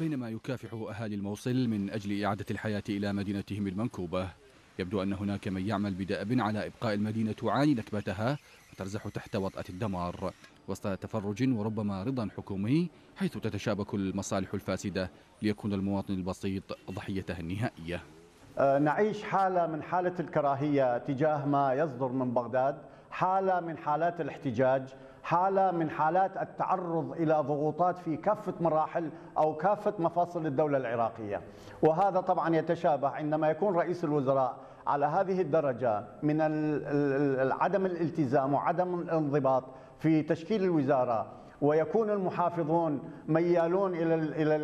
بينما يكافح أهالي الموصل من أجل إعادة الحياة إلى مدينتهم المنكوبة. يبدو أن هناك من يعمل بدأب على إبقاء المدينة تعاني نكبتها وترزح تحت وطأة الدمار. وسط تفرج وربما رضا حكومي حيث تتشابك المصالح الفاسدة ليكون المواطن البسيط ضحيتها النهائية. نعيش حالة من حالة الكراهية تجاه ما يصدر من بغداد. حالة من حالات الاحتجاج حالة من حالات التعرض إلى ضغوطات في كافة مراحل أو كافة مفاصل الدولة العراقية. وهذا طبعا يتشابه عندما يكون رئيس الوزراء على هذه الدرجة من عدم الالتزام وعدم الانضباط في تشكيل الوزارة ويكون المحافظون ميالون إلى إلى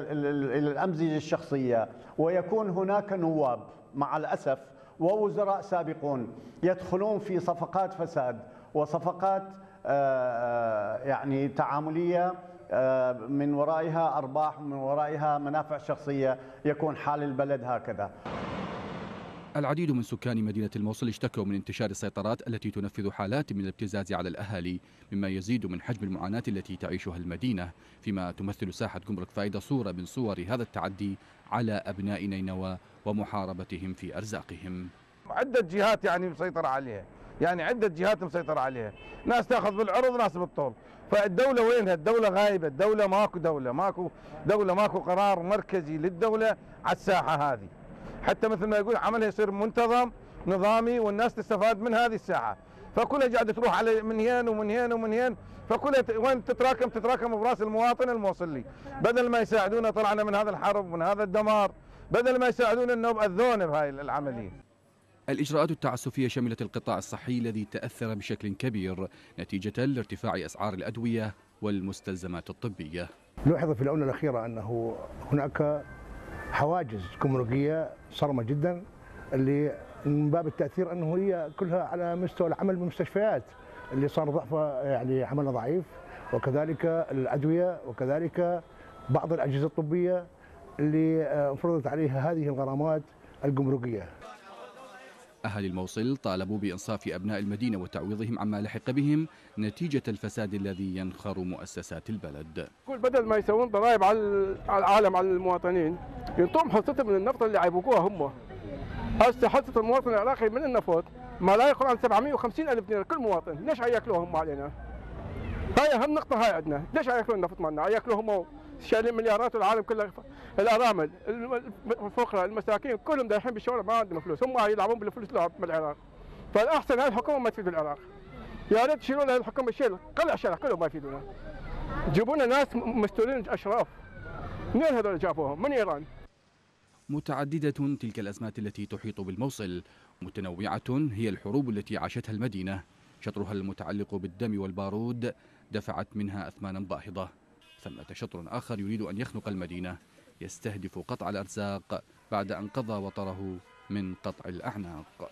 الأمزجة الشخصية ويكون هناك نواب مع الأسف ووزراء سابقون يدخلون في صفقات فساد وصفقات يعني تعاملية من ورائها أرباح ومن ورائها منافع شخصية يكون حال البلد هكذا. العديد من سكان مدينة الموصل اشتكوا من انتشار السيطرات التي تنفذ حالات من الابتزاز على الأهالي مما يزيد من حجم المعاناة التي تعيشها المدينة فيما تمثل ساحة جمرك فايدة صورة من صور هذا التعدي على أبناء نينوى ومحاربتهم في أرزاقهم. عدة جهات يعني مسيطرة عليها يعني عدة جهات مسيطرة عليها. ناس تأخذ بالعرض ناس بالطول. فالدولة وينها الدولة غايبة الدولة ماكو دولة ماكو دولة ماكو قرار مركزي للدولة على الساحة هذه. حتى مثل ما يقول عملها يصير منتظم نظامي والناس تستفاد من هذه الساحة. فكلها قاعدة تروح على من هين ومن هين ومن هين. فكلها وين تتراكم تتراكم برأس المواطن الموصلي بدل ما يساعدونا طلعنا من هذا الحرب من هذا الدمار بدل ما يساعدونا انه اذونا بهاي العملية. الإجراءات التعسفية شملت القطاع الصحي الذي تأثر بشكل كبير نتيجة لارتفاع أسعار الأدوية والمستلزمات الطبية. نلاحظ في الآونة الأخيرة أنه هناك حواجز جمركية صارمة جدا اللي من باب التأثير أنه هي كلها على مستوى العمل بالمستشفيات اللي صار ضعفها يعني عملها ضعيف وكذلك الأدوية وكذلك بعض الأجهزة الطبية اللي فرضت عليها هذه الغرامات الجمركية أهل الموصل طالبوا بإنصاف أبناء المدينة وتعويضهم عما لحق بهم نتيجة الفساد الذي ينخر مؤسسات البلد. كل بدل ما يسوون ضرائب على العالم على المواطنين. ينطون حصتهم من النفط اللي عيبوكوها هم. هسه حصة المواطن العراقي من النفط ما لا يقل عن 750 ألف دينار كل مواطن ليش هياكلوها هم علينا؟ هاي أهم نقطة هاي عندنا ليش هياكلون النفط مالنا هياكلوه هم شايلين مليارات العالم كله الأرامل الفقراء المساكين كلهم دايحين بالشوارع ما عندهم فلوس هم يلعبون بالفلوس لعب بالعراق. فالأحسن هاي الحكومة ما تفيد العراق يا ريت تشيلون هاي الحكومة شيل قلع الشارع كلهم ما يفيدونا. جيبوا لنا ناس مستورين أشراف. منين هذول جابوهم؟ من إيران. متعددة تلك الأزمات التي تحيط بالموصل. متنوعة هي الحروب التي عاشتها المدينة. شطرها المتعلق بالدم والبارود دفعت منها أثمانا باهظة. ثمة شطر آخر يريد أن يخنق المدينة. يستهدف قطع الأرزاق بعد أن قضى وطره من قطع الأعناق.